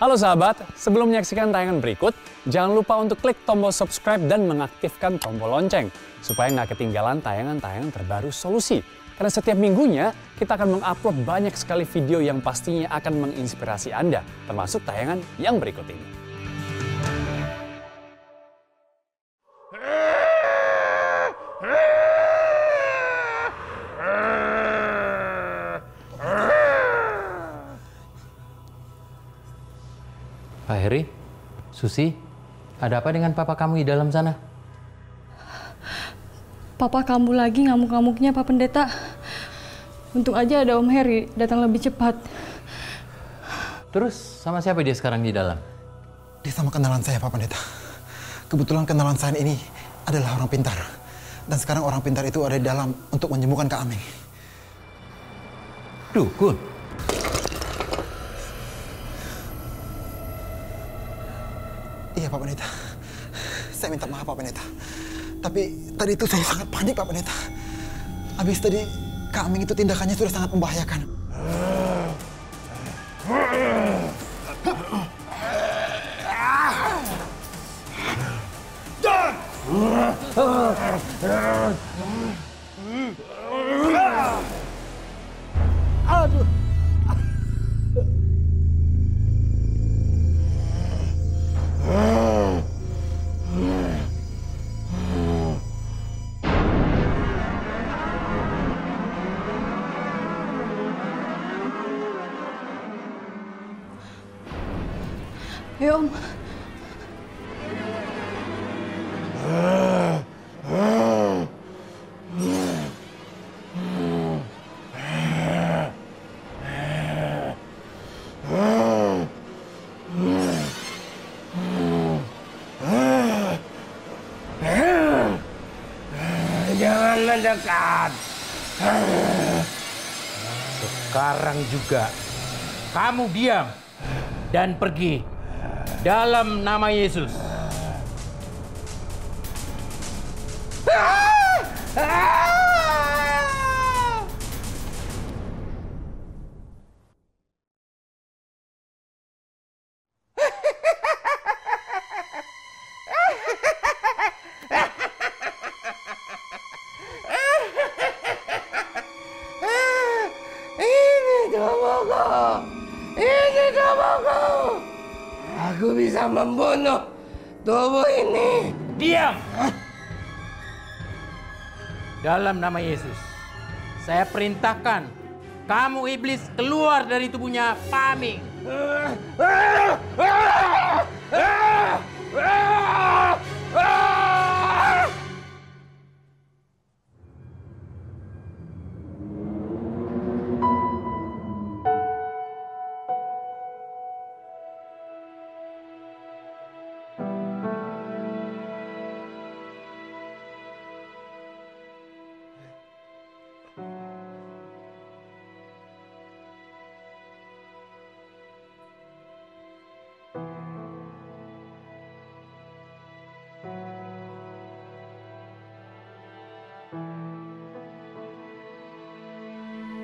Halo sahabat, sebelum menyaksikan tayangan berikut, jangan lupa untuk klik tombol subscribe dan mengaktifkan tombol lonceng supaya nggak ketinggalan tayangan-tayangan terbaru solusi. Karena setiap minggunya kita akan mengupload banyak sekali video yang pastinya akan menginspirasi Anda, termasuk tayangan yang berikut ini. Heri, Susi, ada apa dengan papa kamu di dalam sana? Papa kambuh lagi ngamuk-ngamuknya Pak Pendeta. Untung aja ada Om Heri datang lebih cepat. Terus sama siapa dia sekarang di dalam? Dia sama kenalan saya, Pak Pendeta. Kebetulan kenalan saya ini adalah orang pintar. Dan sekarang orang pintar itu ada di dalam untuk menyembuhkan Kak Aming. Dukun. Iya, Pak Pendeta. Saya minta maaf, Pak Pendeta. Tapi tadi itu saya sangat panik, Pak Pendeta. Habis tadi Kak itu tindakannya sudah sangat membahayakan. Ayo Om. Jangan mendekat. Sekarang juga kamu diam dan pergi dalam nama Yesus. Ini Aku bisa membunuh tubuh ini. Diam. Dalam nama Yesus, saya perintahkan kamu iblis keluar dari tubuhnya Paming.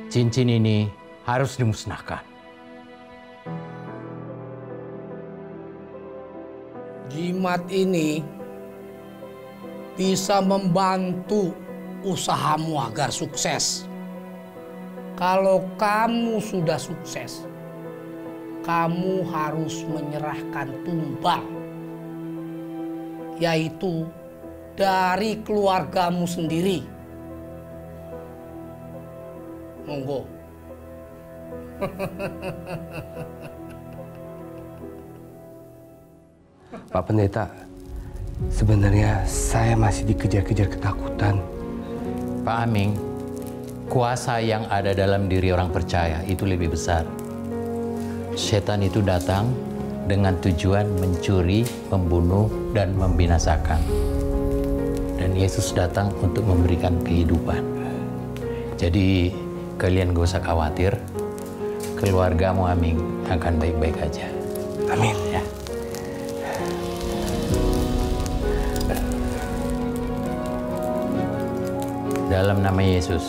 Cincin ini harus dimusnahkan. Jimat ini bisa membantu usahamu agar sukses. Kalau kamu sudah sukses, kamu harus menyerahkan tumbal, yaitu dari keluargamu sendiri. Monggo. Pak Pendeta, sebenarnya saya masih dikejar-kejar ketakutan. Pak Aming, kuasa yang ada dalam diri orang percaya itu lebih besar. Setan itu datang dengan tujuan mencuri, membunuh, dan membinasakan. Dan Yesus datang untuk memberikan kehidupan. Jadi kalian gak usah khawatir, keluargamu Aming akan baik-baik aja. Amin. Ya. dalam nama Yesus.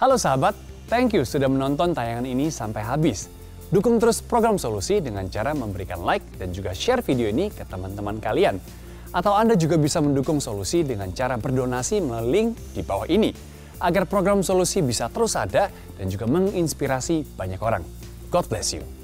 Halo sahabat, thank you sudah menonton tayangan ini sampai habis. Dukung terus program Solusi dengan cara memberikan like dan juga share video ini ke teman-teman kalian. Atau Anda juga bisa mendukung Solusi dengan cara berdonasi melalui link di bawah ini. Agar program Solusi bisa terus ada dan juga menginspirasi banyak orang. God bless you.